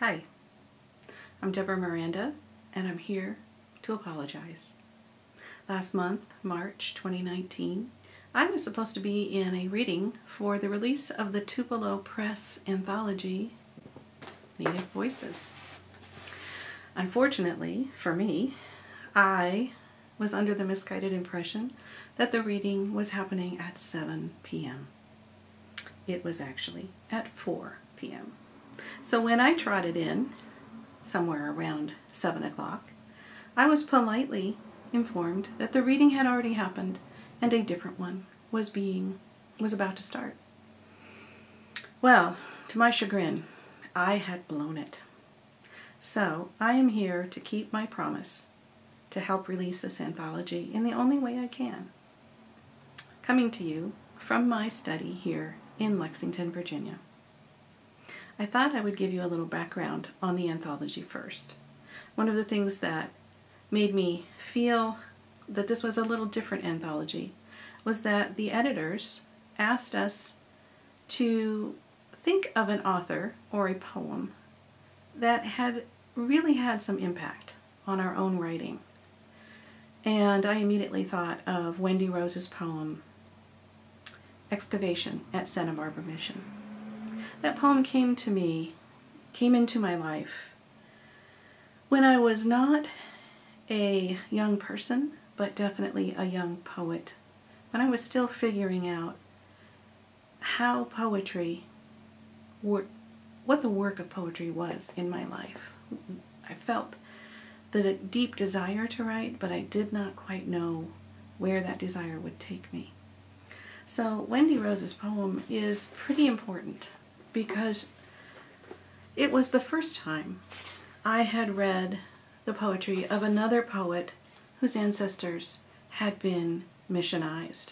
Hi, I'm Deborah Miranda, and I'm here to apologize. Last month, March 2019, I was supposed to be in a reading for the release of the Tupelo Press anthology, Native Voices. Unfortunately, for me, I was under the misguided impression that the reading was happening at 7 p.m. It was actually at 4 p.m. So when I trotted in, somewhere around 7 o'clock, I was politely informed that the reading had already happened and a different one was being was about to start. Well, to my chagrin, I had blown it. So I am here to keep my promise to help release this anthology in the only way I can. Coming to you from my study here in Lexington, Virginia. I thought I would give you a little background on the anthology first. One of the things that made me feel that this was a little different anthology was that the editors asked us to think of an author or a poem that had really had some impact on our own writing. And I immediately thought of Wendy Rose's poem, Excavation at Santa Barbara Mission. That poem came to me, came into my life when I was not a young person, but definitely a young poet. When I was still figuring out how poetry, what the work of poetry was in my life. I felt the deep desire to write, but I did not quite know where that desire would take me. So Wendy Rose's poem is pretty important because it was the first time I had read the poetry of another poet whose ancestors had been missionized.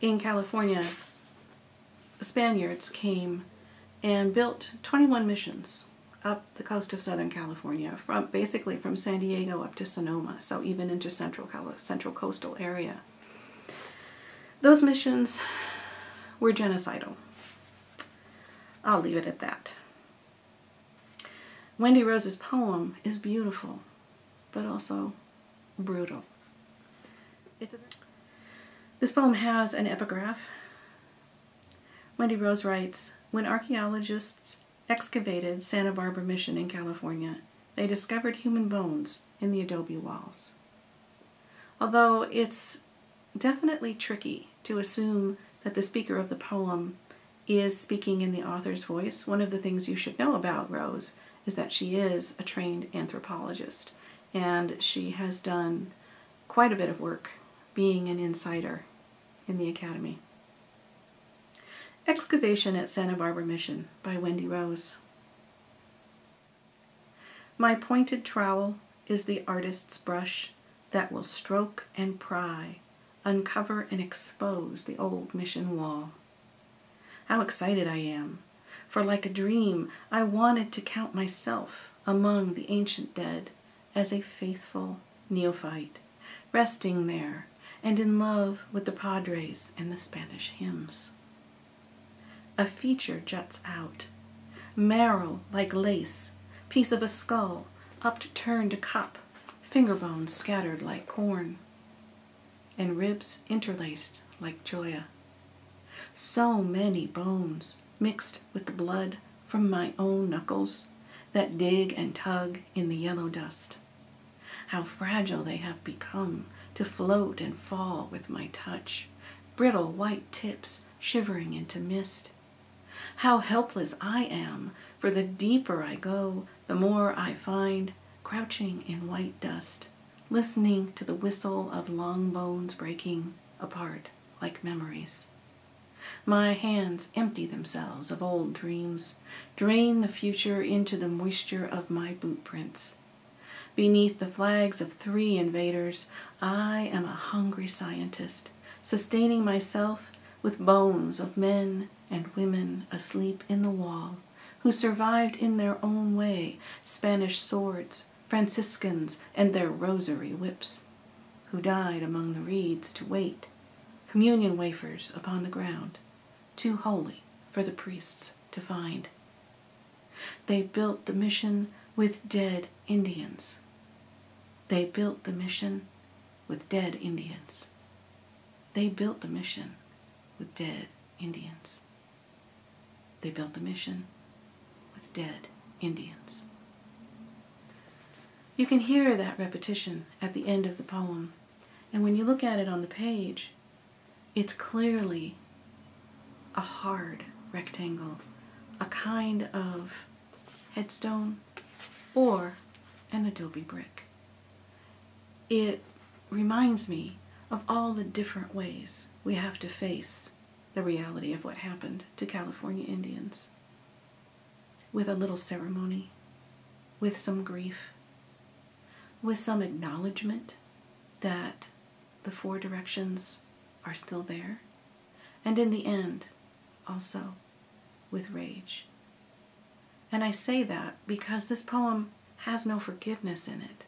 In California, Spaniards came and built 21 missions up the coast of Southern California, from basically from San Diego up to Sonoma, so even into central central coastal area. Those missions were genocidal. I'll leave it at that. Wendy Rose's poem is beautiful, but also brutal. It's a, this poem has an epigraph. Wendy Rose writes, When archaeologists excavated Santa Barbara Mission in California, they discovered human bones in the adobe walls. Although it's definitely tricky to assume that the speaker of the poem is speaking in the author's voice, one of the things you should know about Rose is that she is a trained anthropologist and she has done quite a bit of work being an insider in the Academy. Excavation at Santa Barbara Mission by Wendy Rose. My pointed trowel is the artist's brush that will stroke and pry, uncover and expose the old mission wall. How excited I am! For like a dream, I wanted to count myself among the ancient dead as a faithful neophyte, resting there and in love with the padres and the Spanish hymns. A feature juts out, marrow like lace, piece of a skull, upturned cup, finger bones scattered like corn, and ribs interlaced like cholla. So many bones mixed with the blood from my own knuckles that dig and tug in the yellow dust. How fragile they have become to float and fall with my touch, brittle white tips shivering into mist. How helpless I am, for the deeper I go, the more I find crouching in white dust, listening to the whistle of long bones breaking apart like memories. My hands empty themselves of old dreams, drain the future into the moisture of my boot prints. Beneath the flags of three invaders, I am a hungry scientist, sustaining myself with bones of men and women asleep in the wall, who survived in their own way Spanish swords, Franciscans, and their rosary whips, who died among the reeds to wait communion wafers upon the ground, too holy for the priests to find. They built the mission with dead Indians. They built the mission with dead Indians. They built the mission with dead Indians. They built the mission with dead Indians. You can hear that repetition at the end of the poem, and when you look at it on the page, it's clearly a hard rectangle, a kind of headstone or an adobe brick. It reminds me of all the different ways we have to face the reality of what happened to California Indians. With a little ceremony, with some grief, with some acknowledgement that the four directions are still there, and in the end, also with rage. And I say that because this poem has no forgiveness in it.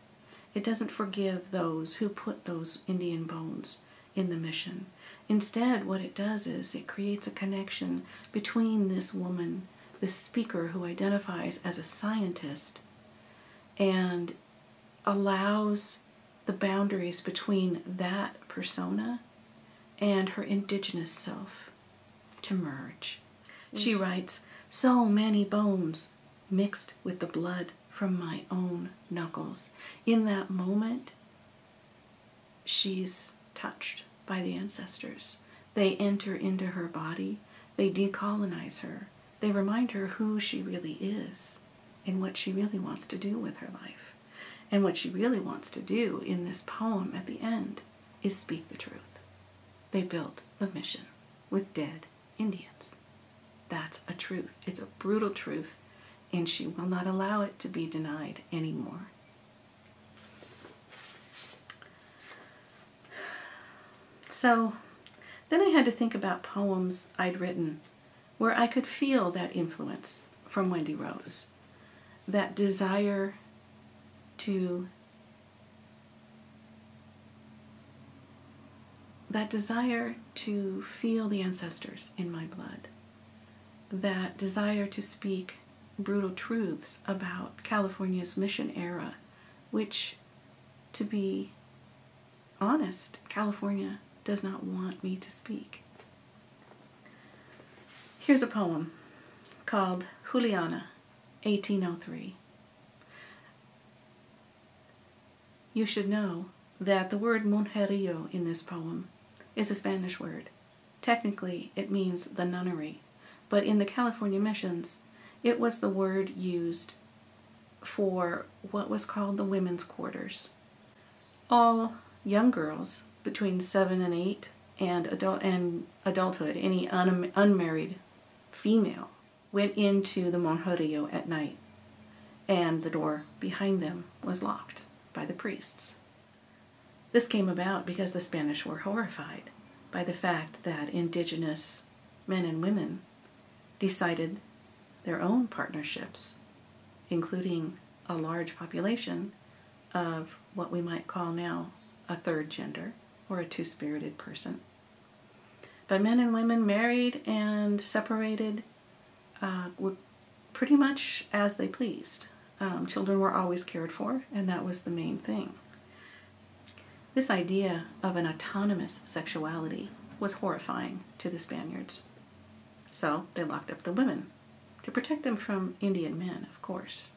It doesn't forgive those who put those Indian bones in the mission. Instead, what it does is it creates a connection between this woman, this speaker who identifies as a scientist, and allows the boundaries between that persona and her indigenous self to merge. She writes, So many bones mixed with the blood from my own knuckles. In that moment, she's touched by the ancestors. They enter into her body, they decolonize her, they remind her who she really is and what she really wants to do with her life. And what she really wants to do in this poem at the end is speak the truth. They built the mission with dead Indians. That's a truth. It's a brutal truth, and she will not allow it to be denied anymore. So then I had to think about poems I'd written where I could feel that influence from Wendy Rose, that desire to that desire to feel the ancestors in my blood, that desire to speak brutal truths about California's mission era, which, to be honest, California does not want me to speak. Here's a poem called Juliana, 1803. You should know that the word monjerillo in this poem is a Spanish word. Technically, it means the nunnery, but in the California missions, it was the word used for what was called the women's quarters. All young girls between seven and eight and adult and adulthood, any un, unmarried female, went into the monjerillo at night, and the door behind them was locked by the priests. This came about because the Spanish were horrified by the fact that indigenous men and women decided their own partnerships, including a large population of what we might call now a third gender or a two spirited person. But men and women married and separated uh, were pretty much as they pleased. Um, children were always cared for, and that was the main thing. This idea of an autonomous sexuality was horrifying to the Spaniards. So they locked up the women to protect them from Indian men, of course,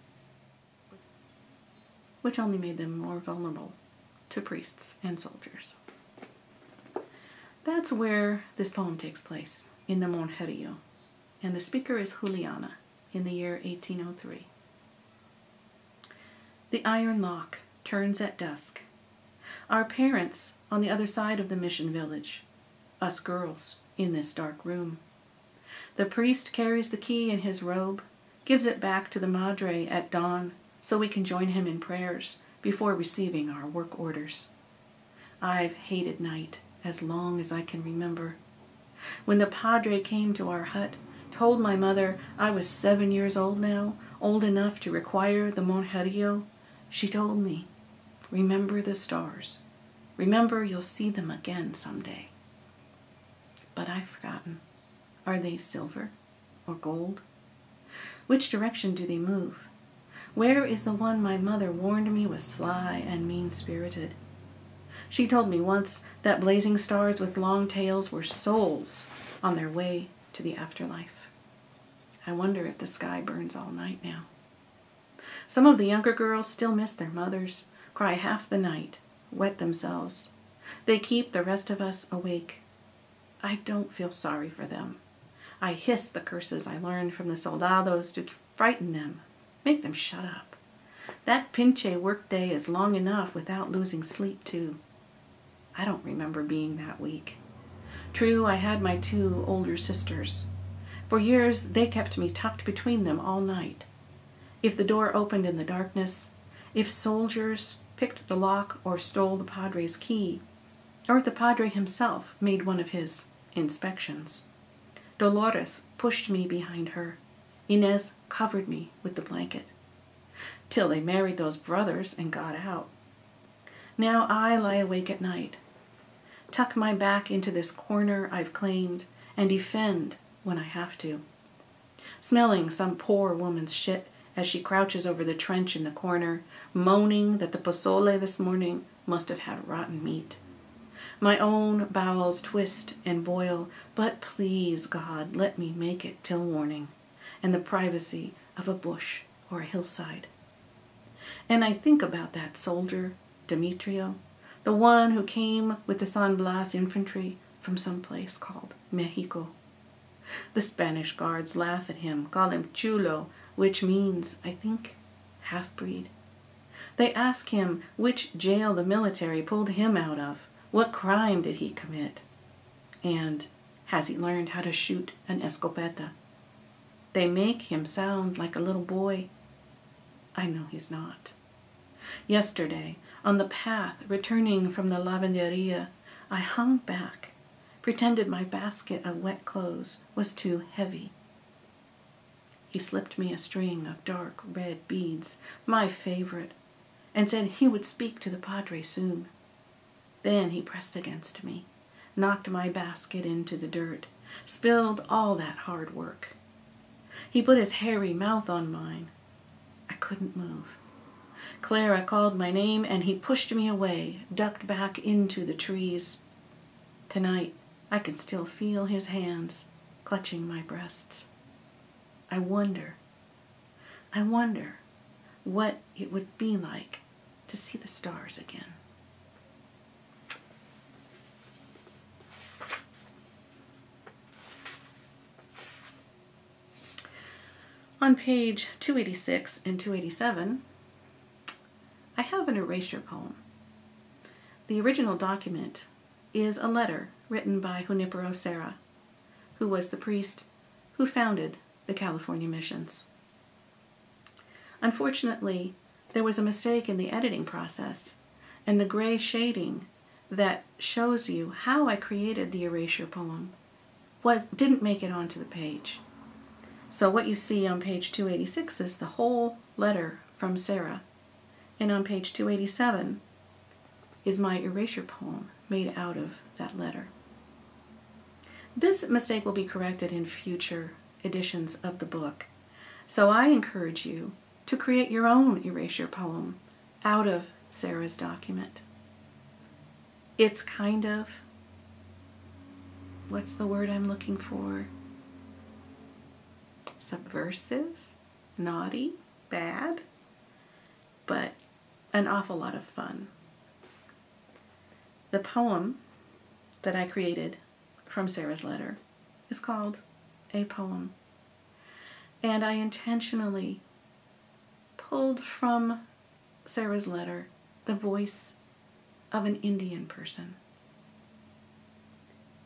which only made them more vulnerable to priests and soldiers. That's where this poem takes place, in the Monjerillo, and the speaker is Juliana in the year 1803. The iron lock turns at dusk our parents on the other side of the mission village, us girls in this dark room. The priest carries the key in his robe, gives it back to the madre at dawn so we can join him in prayers before receiving our work orders. I've hated night as long as I can remember. When the padre came to our hut, told my mother I was seven years old now, old enough to require the monjerillo, she told me, Remember the stars. Remember you'll see them again someday. But I've forgotten. Are they silver or gold? Which direction do they move? Where is the one my mother warned me was sly and mean spirited? She told me once that blazing stars with long tails were souls on their way to the afterlife. I wonder if the sky burns all night now. Some of the younger girls still miss their mothers, cry half the night, wet themselves. They keep the rest of us awake. I don't feel sorry for them. I hiss the curses I learned from the soldados to frighten them, make them shut up. That pinche workday is long enough without losing sleep, too. I don't remember being that weak. True, I had my two older sisters. For years, they kept me tucked between them all night. If the door opened in the darkness, if soldiers picked the lock or stole the padre's key, or if the padre himself made one of his inspections, Dolores pushed me behind her. Inez covered me with the blanket. Till they married those brothers and got out. Now I lie awake at night, tuck my back into this corner I've claimed, and defend when I have to. Smelling some poor woman's shit as she crouches over the trench in the corner, moaning that the pozole this morning must have had rotten meat. My own bowels twist and boil, but please, God, let me make it till morning, and the privacy of a bush or a hillside. And I think about that soldier, Demetrio, the one who came with the San Blas infantry from some place called Mexico. The Spanish guards laugh at him, call him chulo, which means, I think, half breed. They ask him which jail the military pulled him out of. What crime did he commit? And has he learned how to shoot an escopeta? They make him sound like a little boy. I know he's not. Yesterday, on the path returning from the lavanderia, I hung back, pretended my basket of wet clothes was too heavy. He slipped me a string of dark red beads, my favorite, and said he would speak to the padre soon. Then he pressed against me, knocked my basket into the dirt, spilled all that hard work. He put his hairy mouth on mine. I couldn't move. Clara called my name and he pushed me away, ducked back into the trees. Tonight, I can still feel his hands clutching my breasts. I wonder, I wonder what it would be like to see the stars again. On page 286 and 287, I have an erasure poem. The original document is a letter written by Junipero Serra, who was the priest who founded the California missions. Unfortunately, there was a mistake in the editing process, and the gray shading that shows you how I created the erasure poem was didn't make it onto the page. So what you see on page 286 is the whole letter from Serra. And on page 287 is my erasure poem made out of that letter. This mistake will be corrected in future editions of the book. So I encourage you to create your own erasure poem out of Serra's document. It's kind of, what's the word I'm looking for? subversive, naughty, bad, but an awful lot of fun. The poem that I created from Serra's letter is called A Poem. And I intentionally pulled from Serra's letter the voice of an Indian person.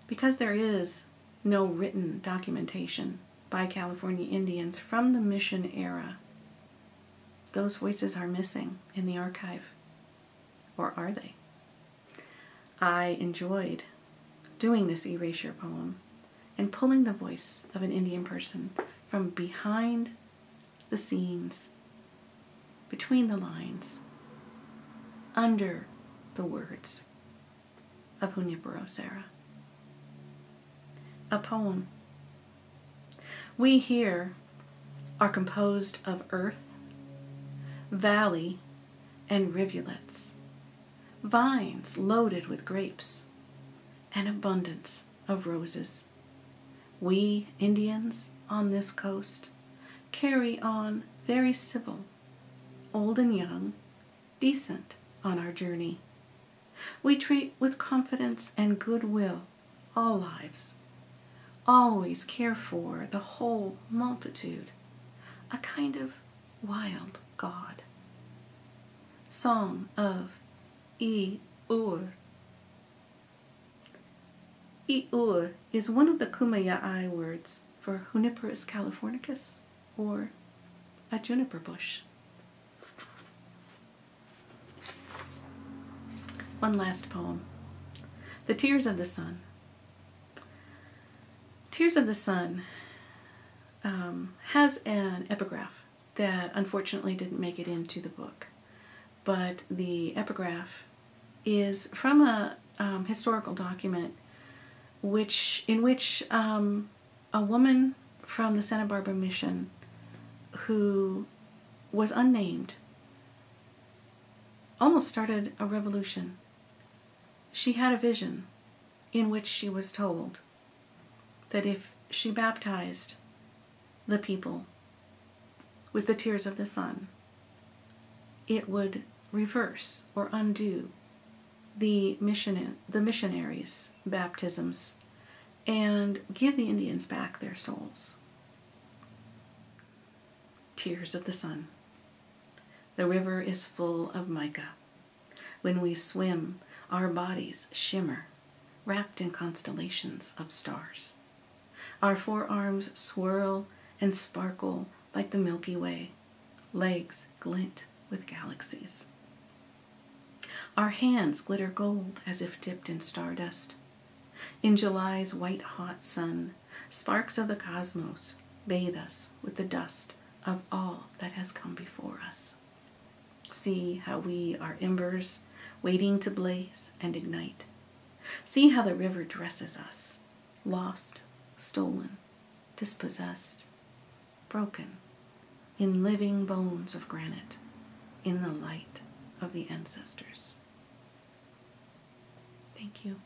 Because there is no written documentation by California Indians from the mission era. Those voices are missing in the archive. Or are they? I enjoyed doing this erasure poem and pulling the voice of an Indian person from behind the scenes, between the lines, under the words of Junipero Serra. A poem we here are composed of earth, valley, and rivulets, vines loaded with grapes, and abundance of roses. We Indians on this coast carry on very civil, old and young, decent on our journey. We treat with confidence and goodwill all lives, always care for the whole multitude, a kind of wild God. Song of E Ur. Ur is one of the Kumeyaay words for Juniperus californicus, or a juniper bush. One last poem The Tears of the Sun. Tears of the Sun um, has an epigraph that unfortunately didn't make it into the book, but the epigraph is from a um, historical document which in which um, a woman from the Santa Barbara Mission who was unnamed almost started a revolution. She had a vision in which she was told that if she baptized the people with the tears of the sun, it would reverse or undo the mission the missionaries' baptisms and give the Indians back their souls. Tears of the Sun. The river is full of mica. When we swim, our bodies shimmer, wrapped in constellations of stars. Our forearms swirl and sparkle like the Milky Way. Legs glint with galaxies. Our hands glitter gold as if dipped in stardust. In July's white hot sun, sparks of the cosmos bathe us with the dust of all that has come before us. See how we are embers waiting to blaze and ignite. See how the river dresses us, lost, stolen, dispossessed, broken, in living bones of granite, in the light of the ancestors. Thank you.